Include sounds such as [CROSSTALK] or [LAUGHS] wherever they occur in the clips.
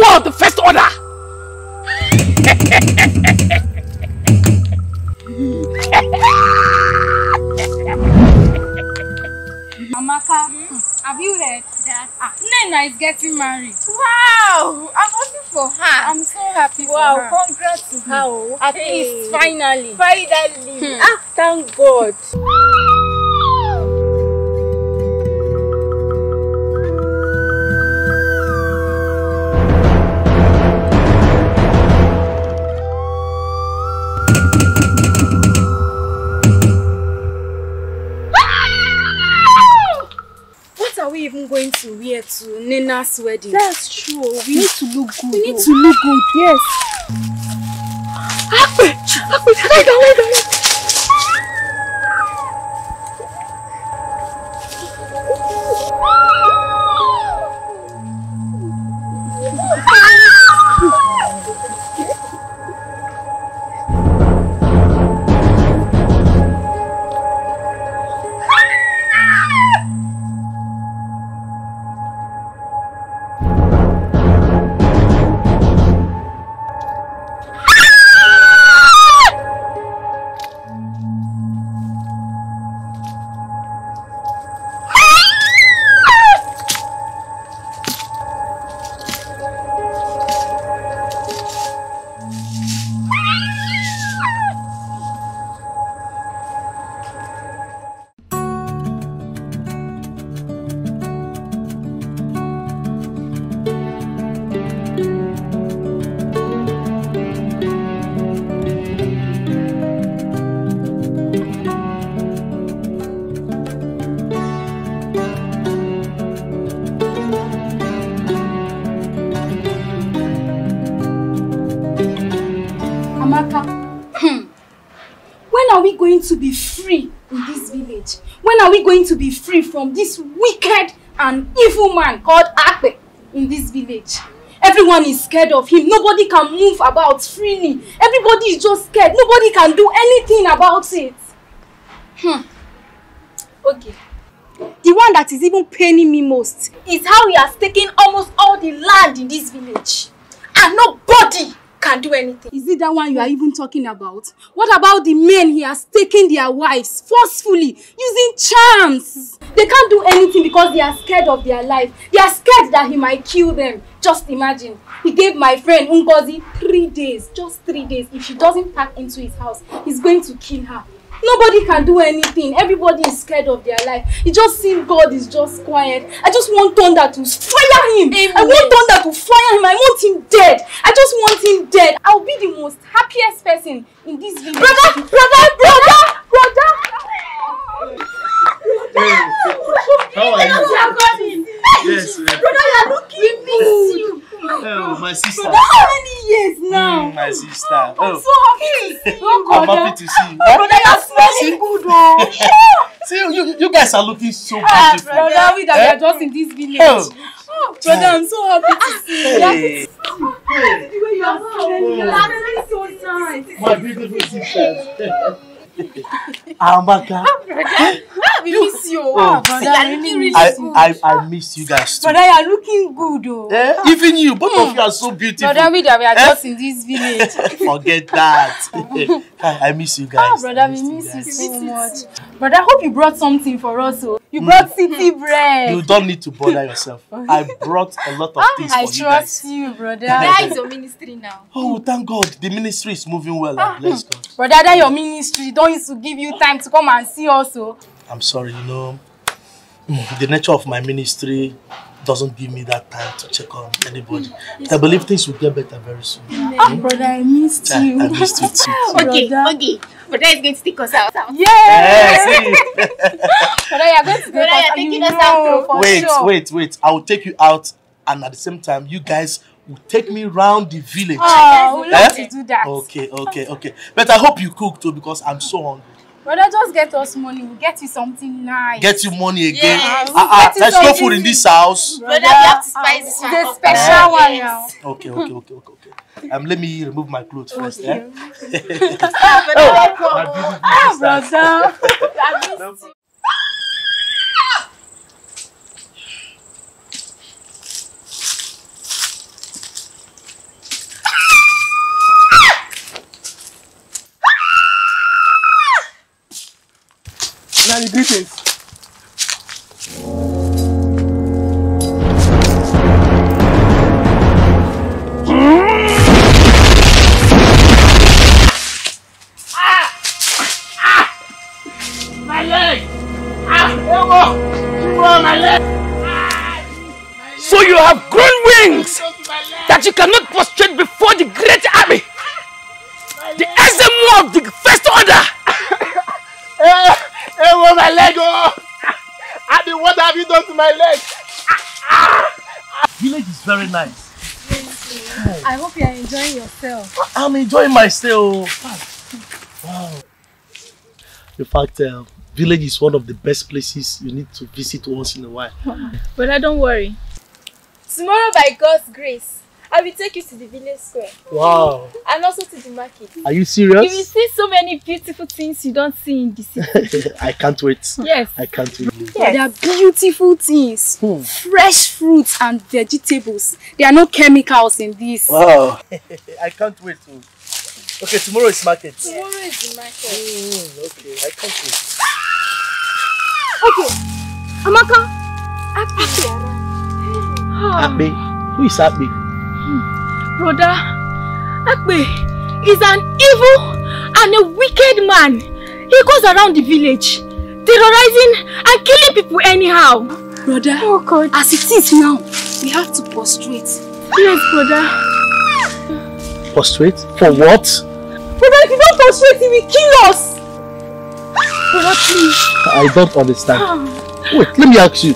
Same word, the first order. Amaka, have you heard that ah, Nena is getting married? Wow! I'm happy for her. I'm so happy wow, for her. congrats to her. At Hey. least, finally. Finally. Ah, thank God. Going to wear to Nena's wedding? That's true. we need to look good. We need oh. to look good, yes. Akpe! Akpe! Lie down, lie down. Amaka, going to be free from this wicked and evil man called Akpe in this village? Everyone is scared of him. Nobody can move about freely. Everybody is just scared. Nobody can do anything about it. Hmm. Okay. The one that is even paining me most is how he has taken almost all the land in this village. And nobody can do anything. Is it that one you are even talking about? What about the men he has taken their wives forcefully using charms? They can't do anything because they are scared of their life. They are scared that he might kill them. Just imagine. He gave my friend Ngozi three days, just three days. If she doesn't pack into his house, he's going to kill her. Nobody can do anything. Everybody is scared of their life. It just seems God is just quiet. I just want thunder to fire him. I want thunder to fire him. I want him dead. I just want him dead. I'll be the most happiest person in this village. Brother, brother, brother, brother. How are you? Yes. Brother, you're looking good. Oh, my sister. Brother, how many years now? Mm, my sister. I'm Oh, so happy to see you, I'm brother. happy to see you. Brother, you're smelling good, oh. [LAUGHS] See, you, you guys are looking so Ah, beautiful. brother, we that Eh? we are just in this village. Oh. Oh, brother, I'm so happy to see you. Hey. The way you are smelling, you are smelling so nice. My beautiful sisters. Amaka. We miss you. Oh, Ah, brother, I really miss I, you. I, I miss you guys too. Brother, you are looking good, oh. Eh? Even you, both of you are so beautiful. Brother, we that we are Eh? just in this village. [LAUGHS] Forget that. [LAUGHS] I I miss you guys. Ah, brother, we miss you so much. Brother, I hope you brought something for us, oh. You brought city bread. You don't need to bother yourself. [LAUGHS] I brought a lot of things I for you guys. trust you, brother. Where is your ministry now? Oh, thank God. The ministry is moving well. Ah, Let's go. Brother, that your ministry don't used to give you time to come and see us, oh. I'm sorry, you know, mm, [SIGHS] the nature of my ministry doesn't give me that time to check on anybody. But I believe things will get better very soon. Ah, brother, I missed Yeah, you. I missed you too. [LAUGHS] Okay, Brother. okay. Brother is going to take us out. [LAUGHS] Yeah. Yeah. [LAUGHS] Brother, you're going to Brother, take us. you're taking you us know, out, for wait, sure. wait, wait. I will take you out, and at the same time, you guys will take me round the village. Oh, we love Eh? to do that. Okay, okay, okay. But I hope you cook too because I'm so hungry. Brother, just get us money. We'll get you something nice. Get you money again. Yes. Get you there's no something food in this house. Brother, you have to spice this one The up. special one Yes. now. Okay, okay, okay, okay, okay. Um, let me remove my clothes first. Eh? [LAUGHS] Ah, brother. My Ah, brother. [LAUGHS] So you have grown wings that you cannot prostrate before the great army. The SMO of the first order. [LAUGHS] Eh, Ewo, my leg, oh! [LAUGHS] Abi, what have you done to my leg? Village is very nice. I hope you are enjoying yourself. I'm enjoying myself. Wow. In fact, uh, village is one of the best places you need to visit once in a while. Brother, don't worry. Tomorrow, by God's grace, I will take you to the village square Wow. and also to the market. Are you serious? You will see so many beautiful things you don't see in the city. [LAUGHS] I can't wait. Yes. I can't wait. They are beautiful things. Hmm. Fresh fruits and vegetables. There are no chemicals in this. Wow. [LAUGHS] I can't wait. To... Okay, tomorrow is market. Tomorrow is the market. Hmm, okay, I can't wait. Okay. Amaka. Akbe. Who is Akbe? Hmm. Brother, Akbe is an evil and a wicked man. He goes around the village, terrorizing and killing people anyhow. Brother, Oh God. as it is now, we have to prostrate. Yes, brother. Prostrate? For what? Brother, if you don't prostrate, he will kill us. Brother, please. I don't understand. Ah. Wait, let me ask you.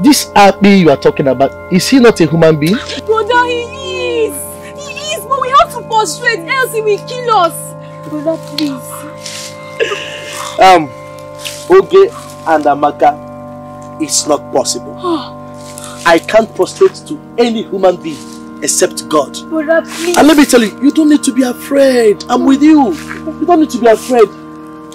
This Akbe you are talking about, is he not a human being? Brother, he is. He is, but we have to prostrate, else he will kill us. Brother, please. Um, Oge and Amaka, it's not possible. I can't prostrate to any human being except God. Brother, please. And let me tell you, you don't need to be afraid. I'm with you. You don't need to be afraid.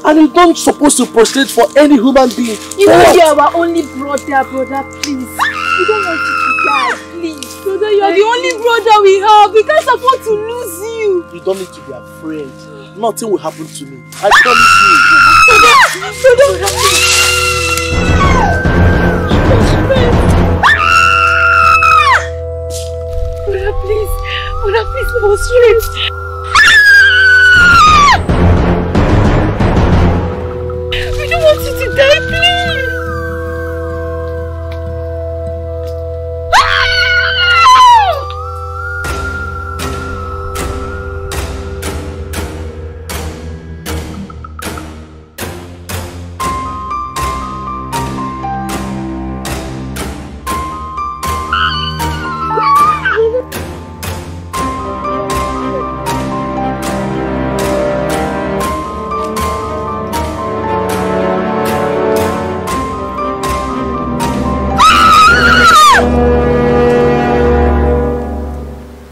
And you don't supposed to prostrate for any human being. You know what? you are our only brother, brother, please. We don't want you to die, please. Brother, you are the only brother we have. We can't afford to lose you. You don't need to be afraid. Nothing will happen to me. I promise you. Brother, please. Brother, please. Brother, please, prostrate.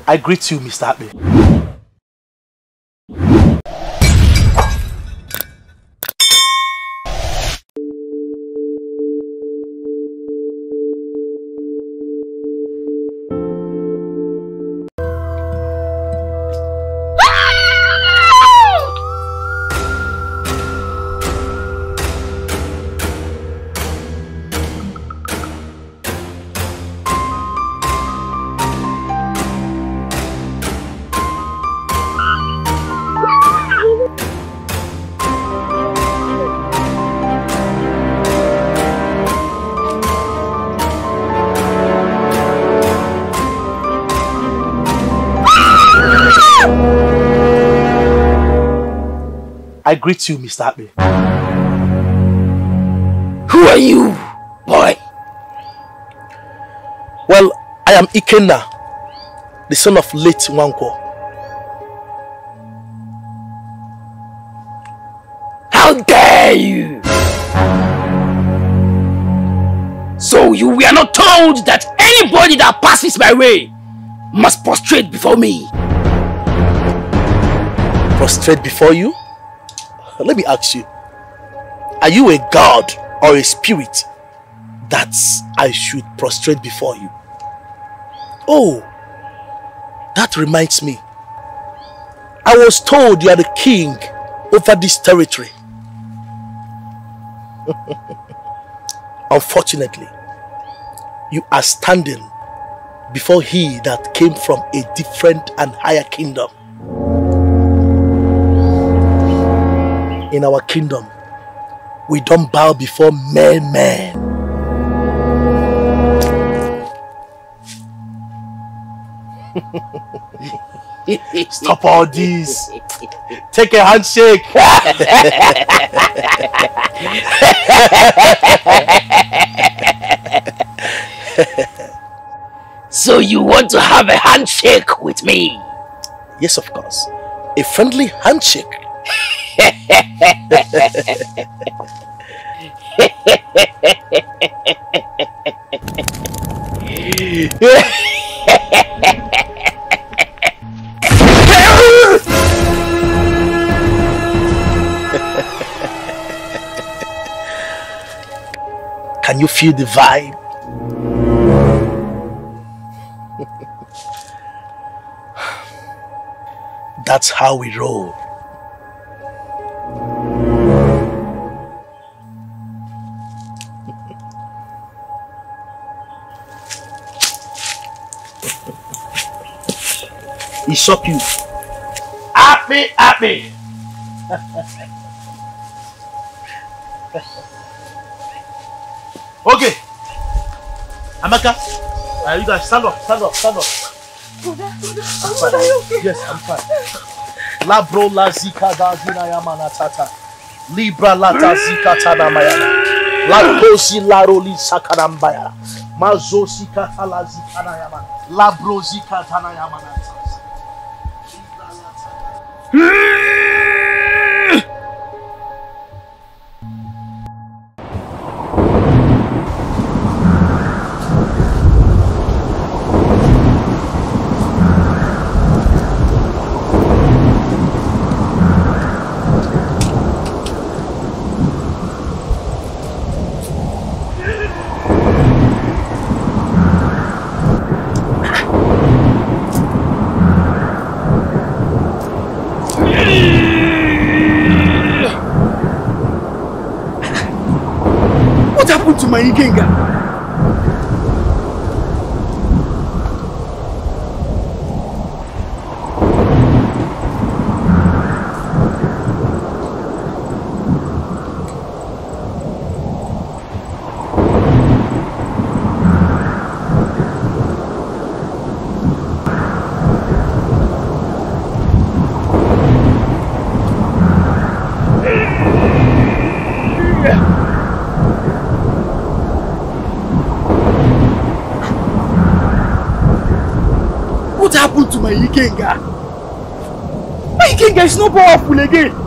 I greet you, Mr. Akbe. I greet you, Mr. Abe. Who are you, boy? Well, I am Ikenna, the son of late Nwankwo. How dare you! So you were not told that anybody that passes my way must prostrate before me. Prostrate before you? Let me ask you. Are you a god or a spirit that I should prostrate before you? Oh, that reminds me. I was told you are the king over this territory. [LAUGHS] Unfortunately, you are standing before he that came from a different and higher kingdom. In our kingdom, we don't bow before men, men. [LAUGHS] Stop all this. Take a handshake. [LAUGHS] so you want to have a handshake with me? Yes, of course. A friendly handshake. [LAUGHS] Can you feel the vibe? [LAUGHS] That's how we roll. He shock you. Happy, happy. okay. Amaka, uh, you guys stand up, stand up, stand up. I'm fine. Yes, I'm fine. Labro la zika da zina yamana tata. Libra la ta zika tada mayana. La kosi la roli sakarambaya. Mazosika Talazikana Labrosika Tanayamana. Happened to my Ikenga? My Ikenga is not powerful again.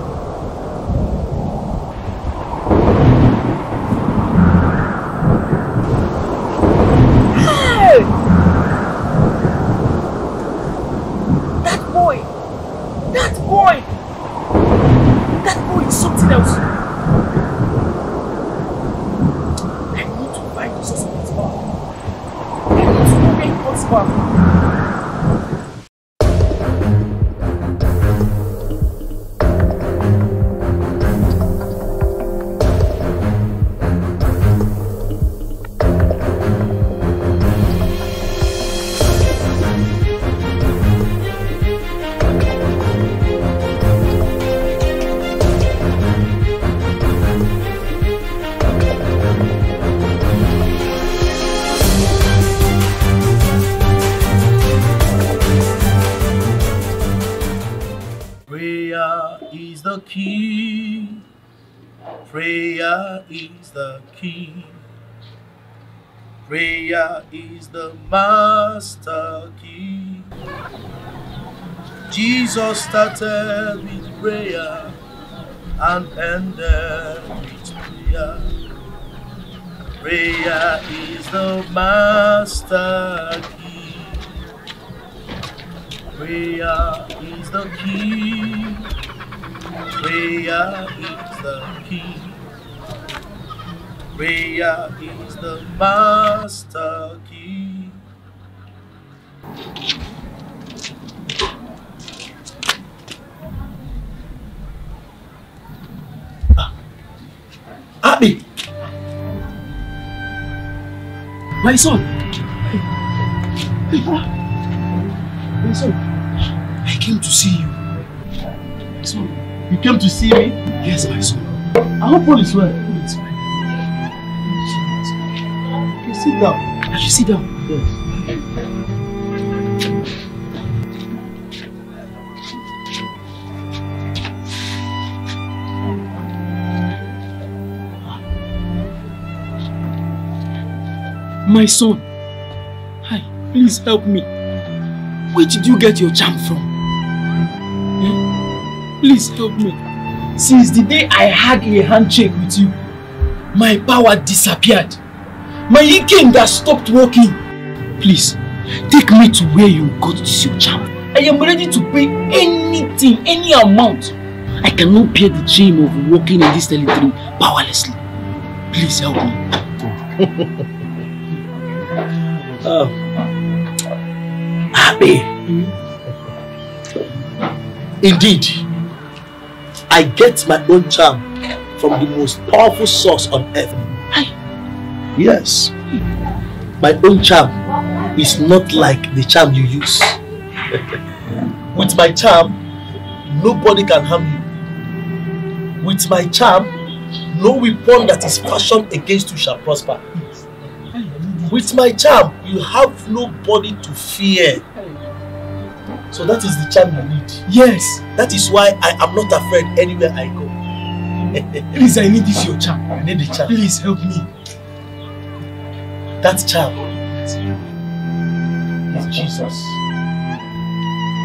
Prayer is the master key. Jesus started with prayer and ended with prayer. Prayer is the master key. Prayer is the key. Prayer is the key. Prayer is the master key. Ah. Abi! My son! Hey, my son! I came to see you. Son, you came to see me? Yes, my son. I hope all is well. Sit down. I should sit down. Yes. My son, hi, please help me. Where did you get your charm from? Eh? Please help me. Since the day I had a handshake with you, my power disappeared. My Ikenga that stopped working. Please, take me to where you got this your charm. I am ready to pay anything, any amount. I cannot bear the shame of walking in this territory powerlessly. Please help me. [LAUGHS] Uh, Abi. Indeed, I get my own charm from the most powerful source on earth. Yes. My own charm is not like the charm you use. [LAUGHS] With my charm, nobody can harm you. With my charm, no weapon that is fashioned against you shall prosper. With my charm, you have nobody to fear. So that is the charm you need. Yes. That is why I am not afraid anywhere I go. Please, I need this your charm. I need the charm. Please help me. That charm is Jesus.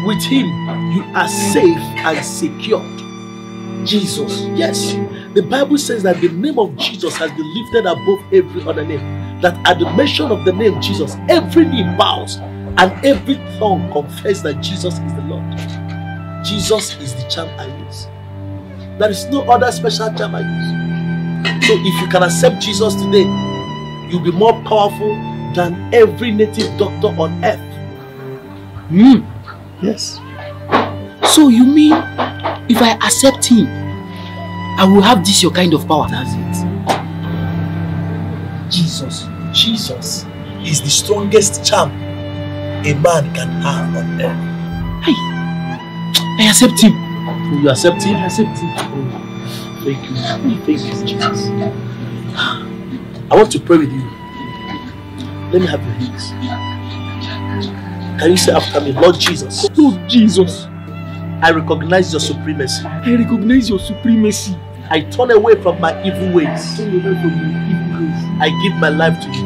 With him, you are safe and secured. Jesus. Yes. The Bible says that the name of Jesus has been lifted above every other name. That at the mention of the name Jesus, every knee bows and every tongue confess that Jesus is the Lord. Jesus is the charm I use. There is no other special charm I use. So if you can accept Jesus today, you'll be more powerful than every native doctor on earth. Hmm. Yes. So you mean if I accept him, I will have this your kind of power? That's it. Jesus. Jesus is the strongest charm a man can have on earth. Hey, I accept him. You accept him? I accept him. Oh, thank you. Thank you, Jesus. I want to pray with you. Let me have your hands. Can you say after me, Lord Jesus, Lord Jesus, I recognize your supremacy. I recognize your supremacy. I turn away from my evil ways. Turn away from my evil ways. I give my life to you